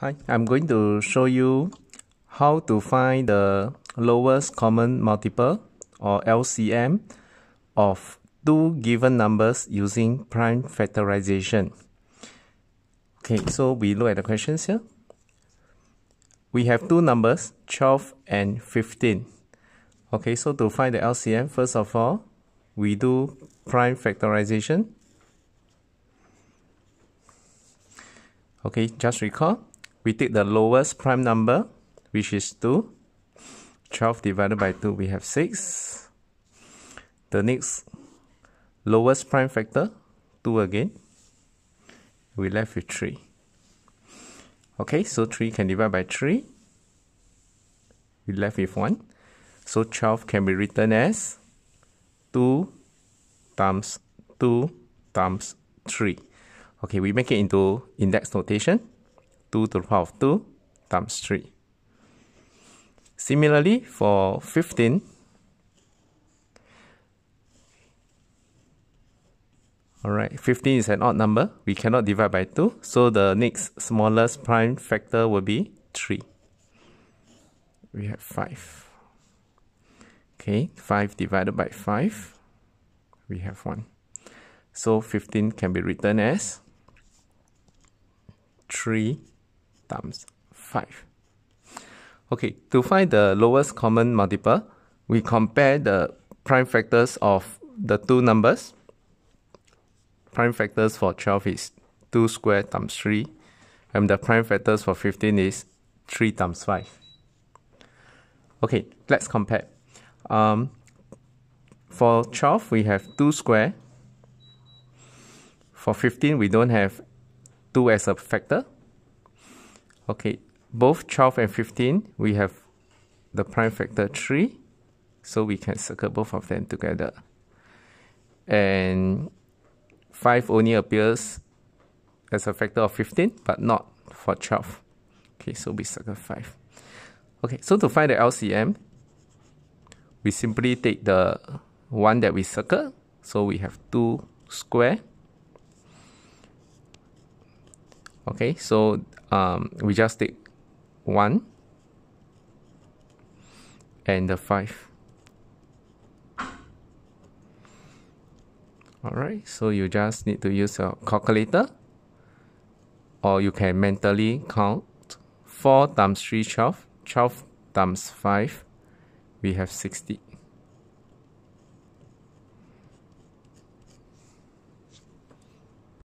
Hi, I'm going to show you how to find the lowest common multiple or LCM of two given numbers using prime factorization. Okay, so we look at the questions here. We have two numbers, 12 and 15. Okay, so to find the LCM, first of all, we do prime factorization. Okay, just recall, we take the lowest prime number, which is 2. 12 divided by 2, we have 6. The next lowest prime factor, 2 again. We left with 3. Okay, so 3 can divide by 3. We left with 1. So 12 can be written as 2 times 2 times 3. Okay, we make it into index notation. 2 to the power of 2 times 3. Similarly, for 15, Alright, 15 is an odd number. We cannot divide by 2. So the next smallest prime factor will be 3. We have 5. Okay, 5 divided by 5. We have 1. So 15 can be written as 3 times 5. Okay, to find the lowest common multiple, we compare the prime factors of the two numbers. Prime factors for 12 is 2 squared times 3, and the prime factors for 15 is 3 times 5. Okay, let's compare. Um, for 12, we have 2 squared. For 15, we don't have 2 as a factor. Okay, both 12 and 15, we have the prime factor 3. So we can circle both of them together. And 5 only appears as a factor of 15, but not for 12. Okay, so we circle 5. Okay, so to find the LCM, we simply take the one that we circle. So we have 2 square okay so um, we just take 1 and the 5 alright so you just need to use your calculator or you can mentally count. 4 times 3 12 12 times 5 we have 60